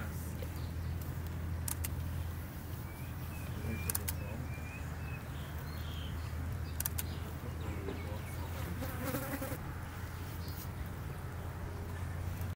Yes.